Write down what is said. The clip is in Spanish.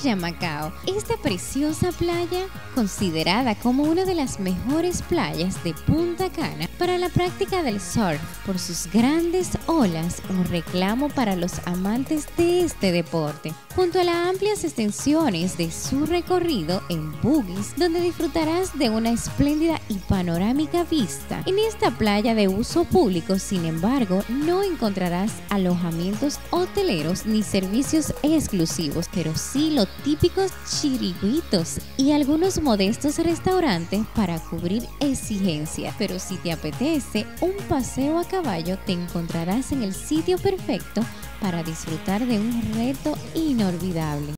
Playa Macao. Esta preciosa playa, considerada como una de las mejores playas de Punta Cana para la práctica del surf por sus grandes olas, un reclamo para los amantes de este deporte. Junto a las amplias extensiones de su recorrido en buggies, donde disfrutarás de una espléndida y panorámica vista. En esta playa de uso público, sin embargo, no encontrarás alojamientos hoteleros ni servicios exclusivos, pero sí los típicos chiriguitos y algunos modestos restaurantes para cubrir exigencias. Pero si te apetece un paseo a caballo, te encontrarás en el sitio perfecto para disfrutar de un reto inolvidable.